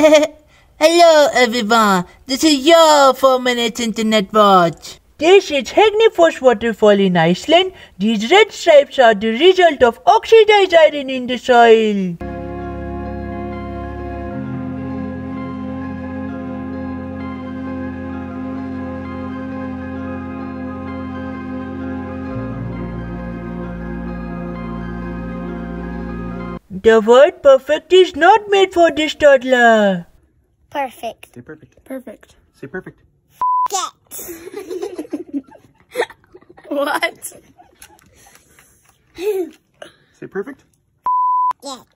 Hello, everyone. This is your 4 Minutes Internet Watch. This is Hengifoss waterfall in Iceland. These red stripes are the result of oxidized iron in the soil. The word perfect is not made for this toddler. Perfect. Say perfect. Perfect. Say perfect. Get. what? Say perfect. Get.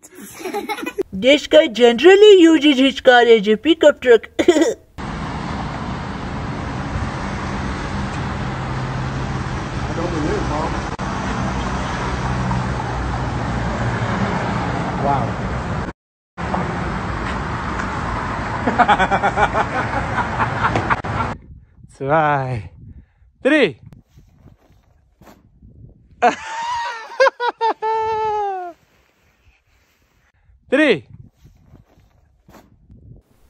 This guy generally uses his car as a pickup truck. I don't believe it, Mom. Wow. Zwei, drei. Three.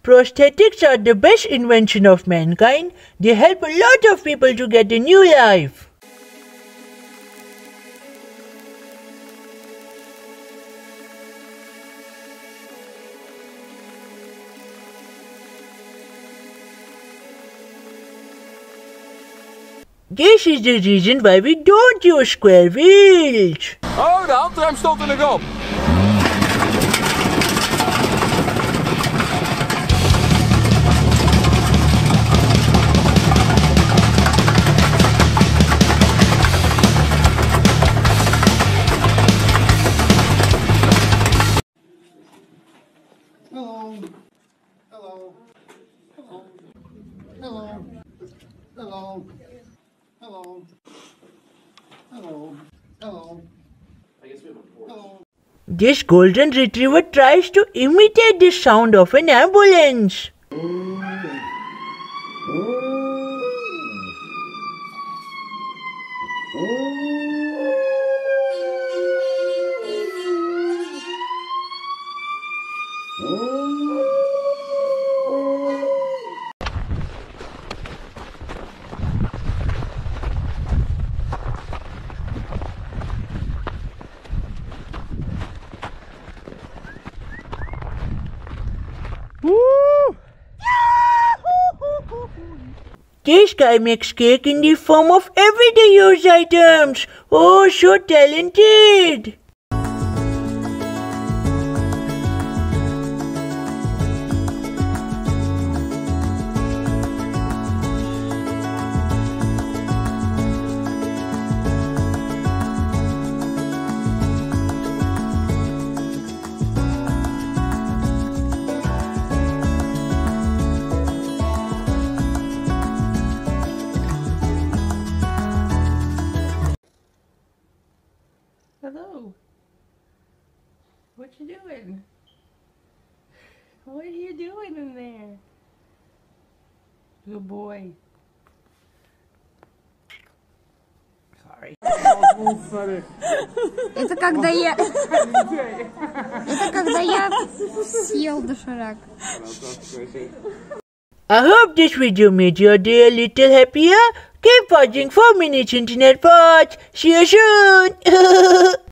Prosthetics are the best invention of mankind. They help a lot of people to get a new life. This is the reason why we don't use square wheels. Oh, de handrem stond er nog op. Hello. Hello. Hello. Hello. Hello. Hello. Hello. Hello. Hello. This golden retriever tries to imitate the sound of an ambulance. This guy makes cake in the form of everyday use items. Oh, so talented! What you doing? What are you doing in there? Good boy. Sorry. Это когда я... Это когда я съел доширак. I hope this video made your day a little happier. Keep watching 4 Minutes Internet Watch. See you soon!